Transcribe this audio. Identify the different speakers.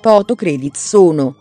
Speaker 1: Poto credit sono